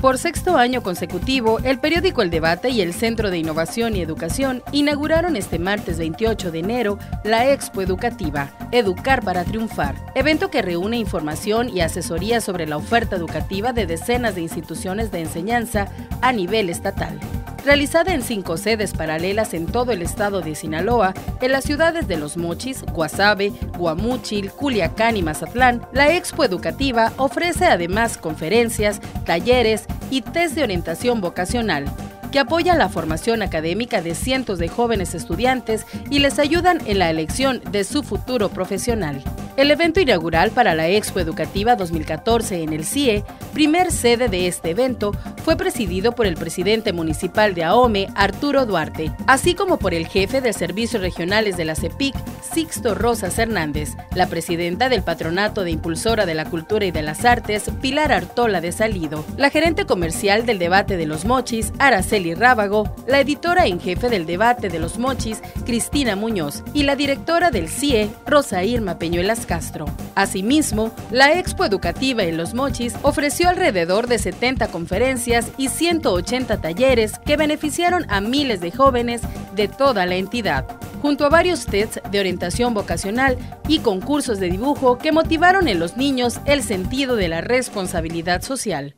Por sexto año consecutivo, el periódico El Debate y el Centro de Innovación y Educación inauguraron este martes 28 de enero la Expo Educativa, Educar para Triunfar, evento que reúne información y asesoría sobre la oferta educativa de decenas de instituciones de enseñanza a nivel estatal realizada en cinco sedes paralelas en todo el estado de Sinaloa, en las ciudades de Los Mochis, Guasave, Guamúchil, Culiacán y Mazatlán, la Expo Educativa ofrece además conferencias, talleres y test de orientación vocacional que apoyan la formación académica de cientos de jóvenes estudiantes y les ayudan en la elección de su futuro profesional. El evento inaugural para la Expo Educativa 2014 en el CIE, primer sede de este evento, fue presidido por el presidente municipal de AOME, Arturo Duarte, así como por el jefe de servicios regionales de la CEPIC, Sixto Rosas Hernández, la presidenta del Patronato de Impulsora de la Cultura y de las Artes, Pilar Artola de Salido, la gerente comercial del debate de los mochis, Araceli Rábago, la editora en jefe del debate de los mochis, Cristina Muñoz, y la directora del CIE, Rosa Irma Peñuelas Castro. Asimismo, la Expo Educativa en Los Mochis ofreció alrededor de 70 conferencias y 180 talleres que beneficiaron a miles de jóvenes de toda la entidad, junto a varios tests de orientación vocacional y concursos de dibujo que motivaron en los niños el sentido de la responsabilidad social.